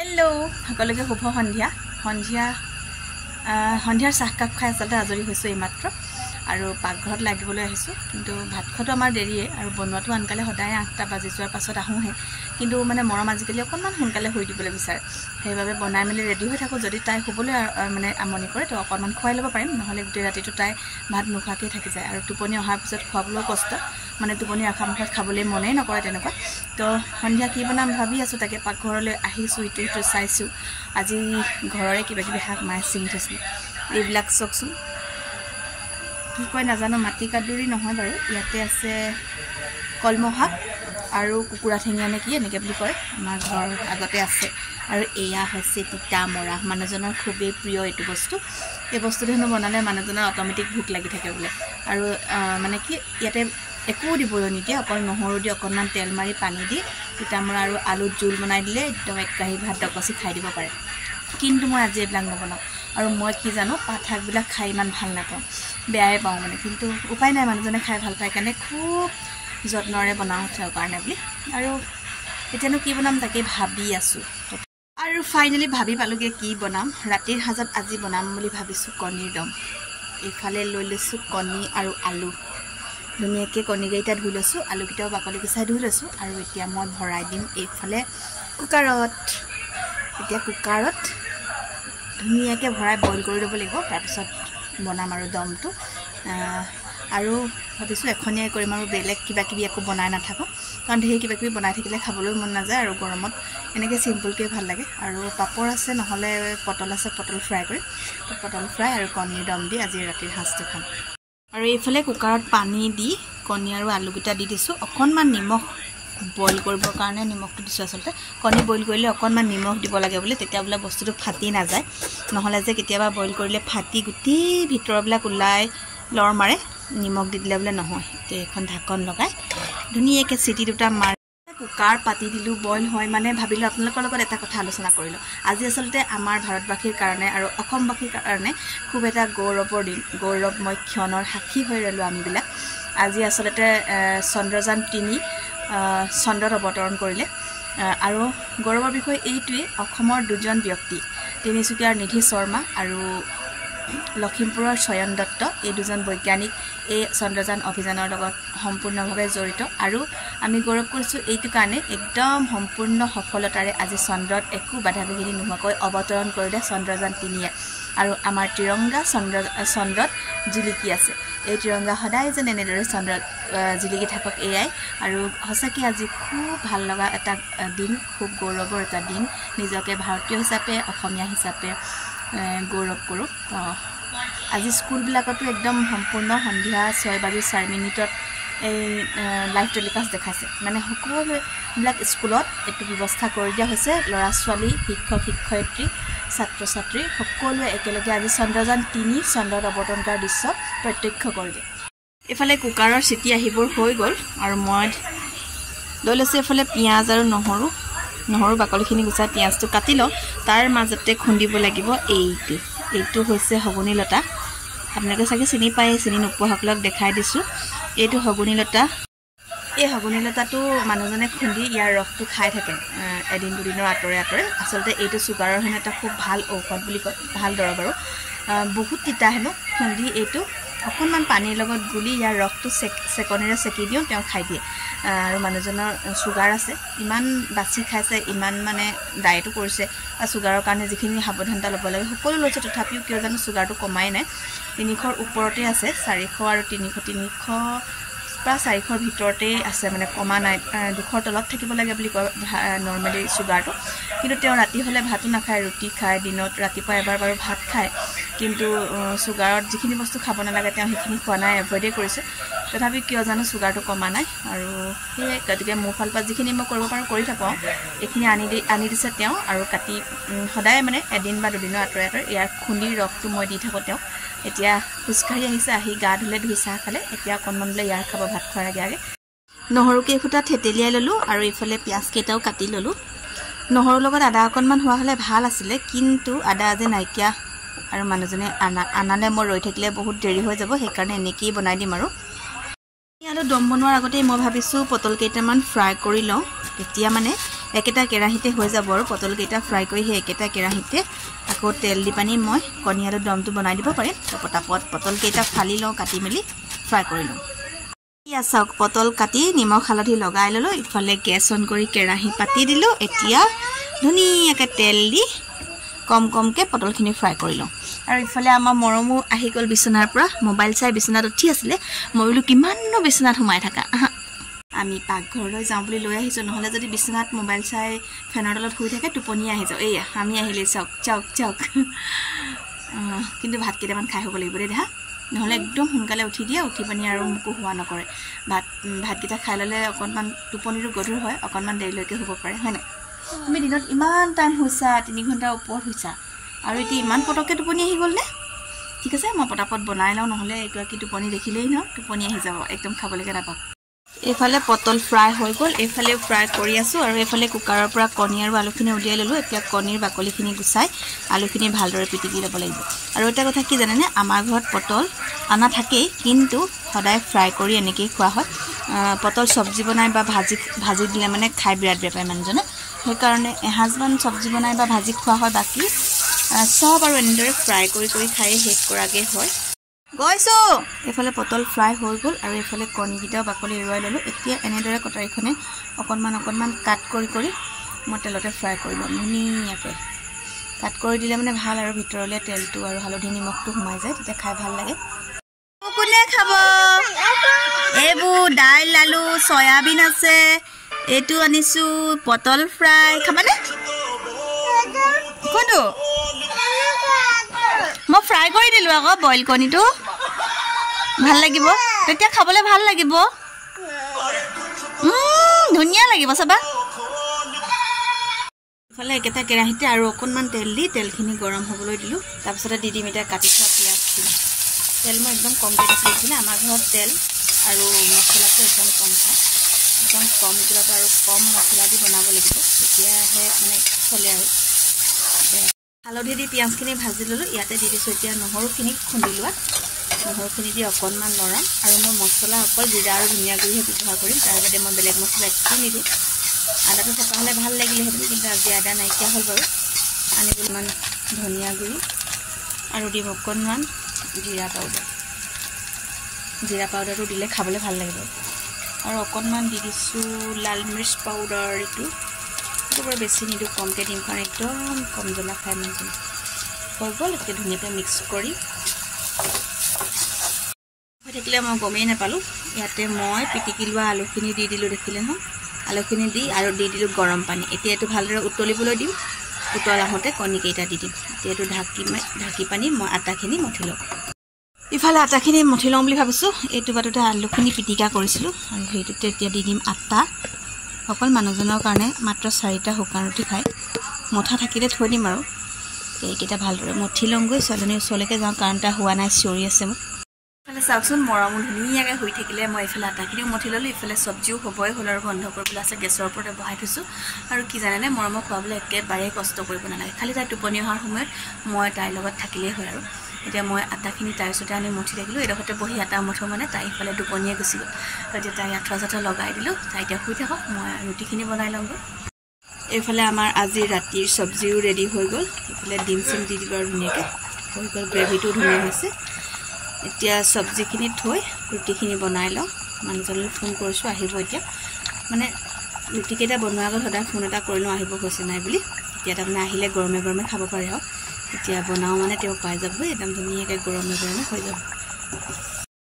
Hello সকলোকে শুভ সন্ধিয়া। সন্ধিয়া সন্ধিয়াৰ চাহকাপ খাই আচলতে আজৰি হৈছোঁ এইমাত্ৰ। আৰু পাকঘৰত লাগিবলৈ আহিছোঁ। কিন্তু ভাত খোৱাটো আমাৰ দেৰিয়ে আৰু বনোৱাটো আনকালে সদায় আঠটা বাজি যোৱাৰ পাছত আহোঁহে। কিন্তু মানে মৰম আজিকালি অকণমান সোনকালে শুই দিবলৈ বিচাৰে। সেইবাবে বনাই মেলি ৰেডি হৈ থাকোঁ। যদি তাই শুবলৈ মানে আমনি কৰে তো অকণমান খুৱাই ল'ব পাৰিম। নহ'লে গোটেই ৰাতিটো তাই ভাত নোখোৱাকৈ থাকি যায়। আৰু টোপনি অহাৰ পিছত খুৱাবলৈও কষ্ট। মানে টোপনি ৰখা মুখত খাবলৈ মনেই নকৰে তেনেকুৱা। তো সন্ধিয়া কি বনাম ভাবি আছোঁ তাকে পাকঘৰলৈ আহিছোঁ ইটো সিটো চাইছোঁ। আজি ঘৰৰে কিবা কিবি শাক মায়ে ছিঙি থৈছিলে। এইবিলাক চাওকচোন। কি কয় নাজানো মাটি কাদুৰি নহয় বাৰু। ইয়াতে আছে কলমৌ শাক আৰু কুকুৰা ঠেঙীয়া নে কি এনেকৈ বুলি কয়। আমাৰ ঘৰ আগতে আছে। আৰু এয়া হৈছে তিতা মৰা। মানুহজনৰ খুবেই প্ৰিয় এইটো বস্তু। এই বস্তুটো হেনো বনালে মানুহজনৰ অট'মেটিক ভোক লাগি থাকে বোলে। আৰু মানে কি ইয়াতে একো দিবলৈ নিদিয়ে। অকল নহৰু দি অকণমান তেল মাৰি পানী দি তিতামৰা আৰু আলুত জোল বনাই দিলে একদম এক কাঁহী ভাত ডকচি খাই দিব পাৰে। কিন্তু মই আজি এইবিলাক নবনাওঁ। আৰু মই কি জানো পাত শাকবিলাক খাই ইমান ভাল নাপাওঁ। বেয়াই পাওঁ মানে। কিন্তু উপায় নাই মানুহজনে খাই ভাল পায় কাৰণে খুব যত্নৰে বনাওঁ তেওঁৰ কাৰণে বুলি। আৰু এতিয়ানো কি বনাম তাকেই ভাবি আছোঁ। আৰু ফাইনেলি ভাবি পালোঁগৈ কি বনাম। ৰাতিৰ সাজত আজি বনাম বুলি ভাবিছোঁ কণীৰ দম। এইফালে লৈ লৈছোঁ কণী আৰু আলু। ধুনীয়াকৈ কণীকেইটা ধুই লৈছোঁ আলুকেইটাও বাকলি গুচাই ধুই লৈছোঁ। আৰু এতিয়া মই ভৰাই দিম এইফালে কুকাৰত। এতিয়া কুকাৰত ধুনীয়াকৈ ভৰাই বইল কৰি ল'ব লাগিব। তাৰপিছত বনাম আৰু দমটো। আৰু ভাবিছোঁ এখনীয়াই কৰিম আৰু বেলেগ কিবা কিবি একো বনাই নাথাকোঁ। কাৰণ ঢেৰ কিবা কিবি বনাই থাকিলে খাবলৈ মন নাযায় আৰু গৰমত। এনেকৈ চিম্পুলকৈ ভাল লাগে। আৰু পাপৰ আছে নহ'লে পটল আছে পটল ফ্ৰাই কৰি পটল ফ্ৰাই আৰু কণীৰ দম দি আজি ৰাতিৰ সাজটো খাম। আৰু এইফালে কুকাৰত পানী দি কণী আৰু আলুকেইটা দি দিছোঁ। অকণমান নিমখ বইল কৰিবৰ কাৰণে নিমখটো দিছোঁ আচলতে। কণী বইল কৰিলে অকণমান নিমখ দিব লাগে বুলি তেতিয়া বোলে বস্তুটো ফাটি নাযায়। নহ'লে যে কেতিয়াবা বইল কৰিলে ফাটি গোটেই ভিতৰবিলাক ওলাই লৰ মাৰে নিমখ দি দিলে বোলে নহয়। এতিয়া এখন ঢাকন লগাই ধুনীয়াকৈ চিটি দুটা মাৰি কুকাৰ পাতি দিলোঁ বইল হয় মানে ভাবিলোঁ আপোনালোকৰ লগত এটা কথা আলোচনা কৰিলোঁ আজি আচলতে আমাৰ ভাৰতবাসীৰ কাৰণে আৰু অসমবাসীৰ কাৰণে খুব এটা গৌৰৱৰ দিন। গৌৰৱময় ক্ষণৰ সাক্ষী হৈ ৰ'লোঁ আমিবিলাক। আজি আচলতে চন্দ্ৰযান তিনি চন্দ্ৰত অৱতৰণ কৰিলে। আৰু গৌৰৱৰ বিষয় এইটোৱেই অসমৰ দুজন ব্যক্তি তিনিচুকীয়াৰ নিধি শৰ্মা আৰু লখিমপুৰৰ চয়ন দত্ত। এই দুজন বৈজ্ঞানিক এই চন্দ্ৰযান অভিযানৰ লগত সম্পূৰ্ণভাৱে জড়িত। আৰু আমি গৌৰৱ কৰিছোঁ এইটো কাৰণে একদম সম্পূৰ্ণ সফলতাৰে আজি চন্দ্ৰত একো বাধা বিঘিনি নোহোৱাকৈ অৱতৰণ কৰিলে চন্দ্ৰযান তিনিয়ে। আৰু আমাৰ তিৰংগা চন্দ্ৰ চন্দ্ৰত জিলিকি আছে। এই তিৰংগা সদায় যেন এনেদৰে চন্দ্ৰত জিলিকি থাকক এয়াই। আৰু সঁচাকৈ আজি খুব ভাল লগা এটা দিন খুব গৌৰৱৰ এটা দিন। নিজকে ভাৰতীয় হিচাপে অসমীয়া হিচাপে গৌৰৱ কৰোঁ। আজি স্কুলবিলাকতো একদম সম্পূৰ্ণ সন্ধিয়া ছয় বাজি চাৰি মিনিটত এই লাইভ টেলিকাষ্ট দেখাইছে। মানে সকলোবিলাক স্কুলত এইটো ব্যৱস্থা কৰি দিয়া হৈছে। ল'ৰা ছোৱালী শিক্ষক শিক্ষয়িত্ৰী ছাত্ৰ ছাত্ৰী সকলোৱে একেলগে আজি চন্দ্ৰযান তিনি চন্দ্ৰত অৱতৰণ কৰাৰ দৃশ্য প্ৰত্যক্ষ কৰিলে। এইফালে কুকাৰৰ চিটি আহিবোৰ হৈ গ'ল আৰু মই লৈ লৈছোঁ এইফালে পিঁয়াজ আৰু নহৰু। নহৰু বাকলিখিনি গুচাই পিঁয়াজটো কাটি লওঁ। তাৰ মাজতে খুন্দিব লাগিব এইটো। এইটো হৈছে শগুনী লতা আপোনালোকে চাগে চিনি পায় চিনি নোপোৱাসকলক দেখাই দিছোঁ। এইটো শগুনী লতা এই শগুনী লতাটো মানুহজনে খুন্দি ইয়াৰ ৰসটো খাই থাকে এদিন দুদিনৰ আঁতৰে আঁতৰে। আচলতে এইটো চুগাৰৰ হেনো এটা খুব ভাল ঔষধ বুলি কয় ভাল দৰৱ আৰু। বহুত তিতা হেনো খুন্দি এইটো অকণমান পানীৰ লগত গুলি ইয়াৰ ৰসটো চেক চেকনিৰে চেকি দিওঁ তেওঁ খাই দিয়ে। আৰু মানুহজনৰ চুগাৰ আছে ইমান বাচি খাইছে ইমান মানে ডায়েটো কৰিছে বা চুগাৰৰ কাৰণে যিখিনি সাৱধানতা ল'ব লাগে সকলো লৈছে তথাপিও কিয় জানো চুগাৰটো কমাই নাই। তিনিশৰ ওপৰতে আছে চাৰিশ আৰু তিনিশ তিনিশ প্ৰায় চাৰিশৰ ভিতৰতেই আছে মানে কমা নাই দুশৰ তলত থাকিব লাগে বুলি কয় নৰ্মেলি চুগাৰটো। কিন্তু তেওঁ ৰাতি হ'লে ভাতো নাখায় ৰুটি খায় দিনত ৰাতিপুৱা এবাৰ বাৰু ভাত খায়। কিন্তু চুগাৰত যিখিনি বস্তু খাব নালাগে তেওঁ সেইখিনি খোৱা নাই এভইডেই কৰিছে। তথাপি কিয় জানো চুগাৰটো কমা নাই। আৰু সেয়ে গতিকে মোৰ ফালৰ পৰা যিখিনি মই কৰিব পাৰোঁ কৰি থাকোঁ। এইখিনি আনি দি আনি দিছে তেওঁ আৰু কাটি সদায় মানে এদিন বা দুদিনৰ আঁতৰে আঁতৰে ইয়াৰ খুন্দিৰ ৰসটো মই দি থাকোঁ তেওঁক। এতিয়া খোজকাঢ়ি আহিছে আহি গা ধুলে ধুই চাহ খালে। এতিয়া অকণমান বোলে ইয়াৰ খাব ভাত খোৱাৰ আগে আগে। নহৰু কেইফুটা থেতেলিয়াই ল'লোঁ আৰু এইফালে পিঁয়াজকেইটাও কাটি ল'লোঁ। নহৰুৰ লগত আদা অকণমান হোৱা হ'লে ভাল আছিলে কিন্তু আদা আজি নাইকিয়া আৰু মানুহজনে আনা আনালে মই ৰৈ থাকিলে বহুত দেৰি হৈ যাব সেইকাৰণে এনেকৈয়ে বনাই দিম আৰু। আৰু দম বনোৱাৰ আগতেই মই ভাবিছোঁ পটল কেইটামান ফ্ৰাই কৰি লওঁ। তেতিয়া মানে একেটা কেৰাহীতে হৈ যাব আৰু পটলকেইটা ফ্ৰাই কৰি সেই একেটা কেৰাহীতে আকৌ তেল দি পানি মই কণী আলু দমটো বনাই দিব পাৰিম। পটাপট পটলকেইটা ফালি লওঁ কাটি মেলি ফ্ৰাই কৰি লওঁ। এয়া চাওক পটল কাটি নিমখ হালধি লগাই ল'লোঁ ইফালে গেছ অন কৰি কেৰাহী পাতি দিলোঁ। এতিয়া ধুনীয়াকৈ তেল দি কম কমকৈ পটলখিনি ফ্ৰাই কৰি লওঁ। আৰু ইফালে আমাৰ মৰমো আহি গ'ল বিচনাৰ পৰা। মোবাইল চাই বিচনাত উঠি আছিলে। মই বোলো কিমাননো বিচনাত সোমাই থাকা? আমি পাকঘৰলৈ যাওঁ বুলি লৈ আহিছোঁ নহ'লে যদি বিচনাত মোবাইল চাই ফেনৰ তলত শুই থাকে টোপনি আহি যাওঁ এইয়া আমি আহিলে চাওক চাওক চাওক। কিন্তু ভাত কেইটামান খাই হ'ব লাগিব দেই দেহা। নহ'লে একদম সোনকালে উঠি দিয়ে উঠি পানি আৰু মোকো হোৱা নকৰে। ভাত ভাতকেইটা খাই ল'লে অকণমান টোপনিটো গধুৰ হয় অকণমান দেৰিলৈকে শুব পাৰে হয় নাই? তুমি দিনত ইমান টাইম শুইছা তিনি ঘণ্টাৰ ওপৰত শুইছা। আৰু এতিয়া ইমান পটককৈ টোপনি আহি গ'লনে? ঠিক আছে মই পটাপট বনাই লওঁ নহ'লে এগৰাকী টোপনি দেখিলেই ন টোপনি আহি যাব একদম খাবলৈকে নাপাওঁ। এইফালে পটল ফ্ৰাই হৈ গ'ল এইফালেও ফ্ৰাই কৰি আছোঁ আৰু এইফালে কুকাৰৰ পৰা কণী আৰু আলুখিনি উলিয়াই ল'লোঁ এতিয়া কণীৰ বাকলিখিনি গুচাই আলুখিনি ভালদৰে পিটিকি ল'ব লাগিব। আৰু এটা কথা কি জানেনে আমাৰ ঘৰত পটল অনা থাকেই কিন্তু সদায় ফ্ৰাই কৰি এনেকৈয়ে খোৱা হয়। পটল চব্জি বনাই বা ভাজি ভাজি দিলে মানে খাই বিৰাট বেয়া পায় মানুহজনে। সেইকাৰণে এসাঁজমান চব্জি বনাই বা ভাজি খোৱা হয় বাকী চব আৰু এনেদৰে ফ্ৰাই কৰি কৰি খাই শেষ কৰাকৈ হয়। গৈছোঁ। এইফালে পটল ফ্ৰাই হৈ গ'ল আৰু এইফালে কণীকেইটাও বাকলি এৰুৱাই ল'লোঁ। এতিয়া এনেদৰে কটাৰীখনে অকণমান অকণমান কাট কৰি কৰি মই তেলতে ফ্ৰাই কৰি ল'ম ধুনীয়াকৈ। কাট কৰি দিলে মানে ভাল আৰু ভিতৰলৈ তেলটো আৰু হালধি নিমখটো সোমাই যায় তেতিয়া খাই ভাল লাগে। কোনে খাব? এইবোৰ দাইল আলু চয়াবিন আছে। এইটো আনিছোঁ পটল ফ্ৰাই খাবানে? কোনটো মই ফ্ৰাই কৰি দিলোঁ আকৌ বইল কণীটো। ভাল লাগিব। তেতিয়া খাবলৈ ভাল লাগিব। ধুনীয়া লাগিব চাবা। ইফালে একেটা কেৰাহীতে আৰু অকণমান তেল দি তেলখিনি গৰম হ'বলৈ দিলোঁ। তাৰপিছতে দি দিম এতিয়া কাটি থোৱা পিঁয়াজখিনি। তেল মই একদম কমকৈ দিছিলোঁ। আমাৰ ঘৰত তেল আৰু মছলাটো একদম কম খায় একদম কম তেলত আৰু কম মছলা দি বনাব লাগিব। তেতিয়াহে মানে চলে আৰু। হালধি দি পিঁয়াজখিনি ভাজি ল'লোঁ। ইয়াতে দি দিছোঁ এতিয়া নহৰুখিনি খুন্দি লোৱা। নহৰুখিনি দি অকণমান লৰাম আৰু মই মছলা অকল জিৰা আৰু ধুনীয়া গুড়িহে ব্যৱহাৰ কৰিম। তাৰ বাদে মই বেলেগ মছলা একো নিদিওঁ। আদাটো থকা হ'লে ভাল লাগিলেহেঁতেন কিন্তু আজি আদা নাইকিয়া হ'ল বাৰু। আনিবলৈ ইমান ধনিয়া গুড়ি আৰু দিম অকণমান জিৰা পাউডাৰ। জিৰা পাউডাৰটো দিলে খাবলৈ ভাল লাগিব। আৰু অকণমান দি দিছোঁ লাল মিৰ্চ পাউডাৰ এইটো। বাৰু বেছি নিদিওঁ কমকৈ দিম কাৰণ একদম কম জ্বলা খাই মানুহজনে হৈ গ'ল এতিয়া ধুনীয়াকৈ মিক্স কৰি। হৈ থাকিলে মই গমেই নাপালোঁ। ইয়াতে মই পিটিকি লোৱা আলুখিনি দি দিলোঁ দেখিলে নহয় আলুখিনি দি আৰু দি দিলোঁ গৰম পানী। এতিয়া এইটো ভালদৰে উতলিবলৈ দিম উতল আহোঁতে কণীকেইটা দি দিম। এতিয়া এইটো ঢাকি ঢাকি পানী মই আটাখিনি মঠি লওঁ। ইফালে আটাখিনি মঠি লওঁ বুলি ভাবিছোঁ। এইটো বাটতে আলুখিনি পিটিকা কৰিছিলোঁ। আৰু সেইটোতে এতিয়া দি দিম আটা। অকল মানুহজনৰ কাৰণে মাত্ৰ চাৰিটা শুকান ৰুটি খায় মঠা থাকিলে থৈ দিম আৰু। এইকেইটা ভালদৰে মঠি লওঁগৈ ছোৱালীজনীৰ ওচৰলৈকে যাওঁ কাৰণ তাই হোৱা নাই চিঞৰি আছে মোক ইফালে চাওকচোন মৰমো ধুনীয়াকৈ শুই থাকিলে মই এইফালে আটাখিনিও মঠি ল'লোঁ ইফালে চব্জিও হ'বই হ'ল আৰু বন্ধ কৰিবলৈ আছে গেছৰ ওপৰতে বহাই থৈছোঁ। আৰু কি জানেনে মৰমক খোৱাবলৈ একেবাৰেই কষ্ট কৰিব নালাগে খালি তাই টোপনি অহাৰ সময়ত মই তাইৰ লগত থাকিলেই হয় আৰু। এতিয়া মই আটাখিনি তাইৰ ওচৰতে আনি মঠি থাকিলোঁ এইডোখৰতে বহি আটা মঠো মানে তাই ইফালে টোপনিয়ে গুচি গ'ল। এতিয়া তাই আঁঠুৱা চাঠুৱা লগাই দিলোঁ তাই এতিয়া শুই থাকক মই ৰুটিখিনি বনাই লওঁগৈ এইফালে আমাৰ আজি ৰাতিৰ চব্জিও ৰেডি হৈ গ'ল এইফালে ডিম চিম দি দিলোঁ আৰু ধুনীয়াকৈ। হৈ গ'ল গ্ৰেভিটোও ধুনীয়া হৈছে। এতিয়া চব্জিখিনি থৈ ৰুটিখিনি বনাই লওঁ। মানুহজনলৈ ফোন কৰিছোঁ আহিব এতিয়া। মানে ৰুটিকেইটা বনোৱাৰ আগত সদায় ফোন এটা কৰি লওঁ আহিব হৈছে নাই বুলি। এতিয়া তাৰমানে আহিলে গৰমে গৰমে খাব পাৰে আৰু। এতিয়া বনাওঁ মানে তেওঁ পাই যাবই একদম ধুনীয়াকৈ গৰমে গৰমে হৈ যাব।